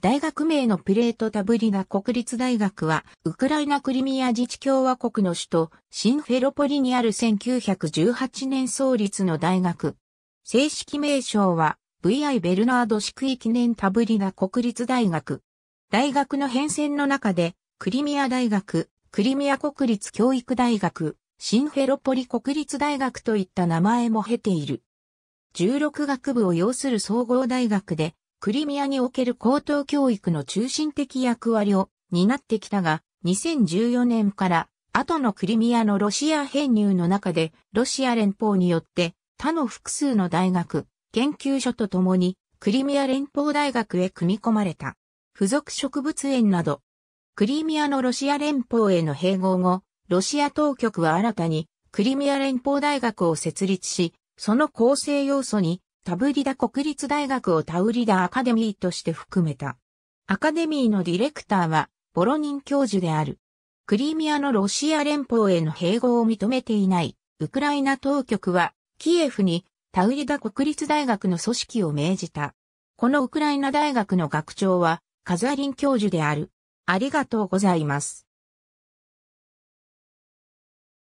大学名のプレートタブリナ国立大学は、ウクライナクリミア自治共和国の首都、シンフェロポリにある1918年創立の大学。正式名称は、VI ベルナードシクイ記念タブリナ国立大学。大学の変遷の中で、クリミア大学、クリミア国立教育大学、シンフェロポリ国立大学といった名前も経ている。16学部を要する総合大学で、クリミアにおける高等教育の中心的役割を担ってきたが、2014年から後のクリミアのロシア編入の中で、ロシア連邦によって他の複数の大学、研究所とともにクリミア連邦大学へ組み込まれた。付属植物園など、クリミアのロシア連邦への併合後、ロシア当局は新たにクリミア連邦大学を設立し、その構成要素にタブリダ国立大学をタウリダアカデミーとして含めた。アカデミーのディレクターはボロニン教授である。クリミアのロシア連邦への併合を認めていないウクライナ当局はキエフにタウリダ国立大学の組織を命じた。このウクライナ大学の学長はカザリン教授である。ありがとうございます。